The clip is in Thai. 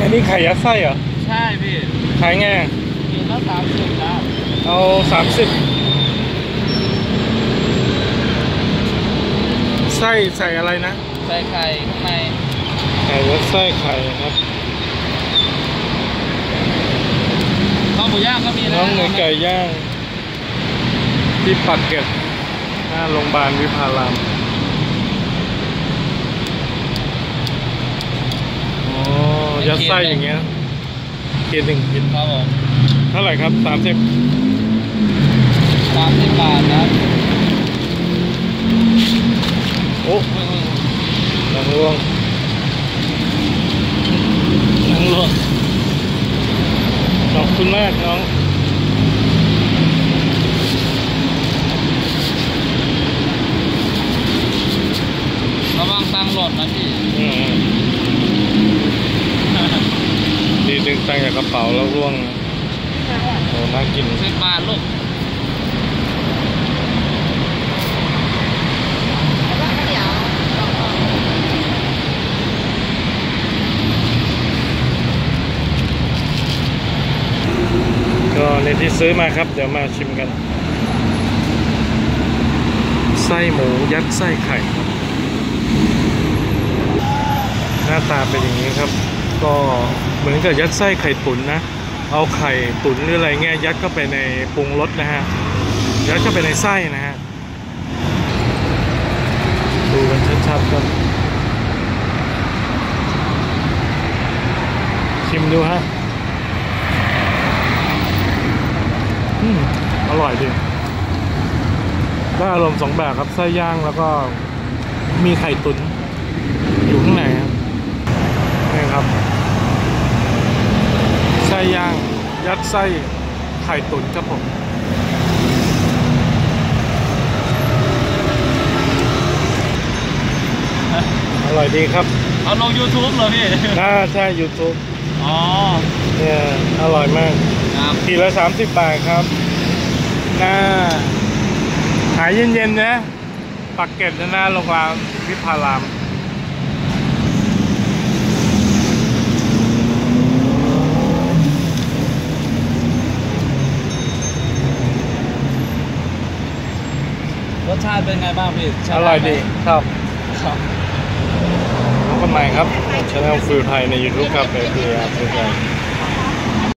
อันนี้ไข่ยัดไส้เหรอ ใช่พี่ขายไงมีละสามสิบนะเอาสามสิบไส้ใส่อะไรนะ ใส่ไข่ข้างใน ไข่ยัดไส้ไข่ครับข้าวหมูย่างก็มีนะน้องเนยไก่ย่าง ที่ปักเกร็ดหน้าโรงพยาบาลวิภารามอ๋อ ยัดไส้อย่างเงี้ยกินหนึ่งกินครับผมเท่าไหร่ครับสามสิบสามสิบบาทนะโอ้หนังร่วงหนังร่วงขอบคุณมากน้องระวังตังค์หล่นนะพี่ อืม ดีดึงตังค์จากกระเป๋าแล้วร่วงนะโอ้น่ากินสิบบาทลูกก็ในที่ซื้อมาครับ เดี๋ยวมาชิมกัน ไส้หมูยัดไส้ไข่ครับ หน้าตาเป็นอย่างนี้ครับ ก็เหมือนกับยัดไส้ไข่ตุ๋นนะ เอาไข่ตุ๋นหรืออะไรเงี้ยยัดเข้าไปในปรุงรสนะฮะ ยัดเข้าไปในไส้นะฮะ ดูกันชัดๆครับ ชิมดูฮะ อืม อร่อยดีได้อารมณ์สองแบบครับไส้ย่างแล้วก็มีไข่ตุ๋นอยู่ข้างในครับ ครับไส้ย่าง ยัดไส้ไข่ตุ๋นครับผมอร่อยดีครับ เอาลง YouTube เหรอพี่ น่าใช่ YouTube อ๋อ เนี่ย อร่อยมากครับขีดละสามสิบบาทครับหน้าขายเย็นๆนะ ปักเกร็ดหน้าโรงแรมวิภาราม รสชาติเป็นไงบ้างพี่ใช้อไไหมร่อยดีชอบครับพบกันใหม่ครับช anel ฟิลไทยใน YouTube ครับเป็นคืออาร์ต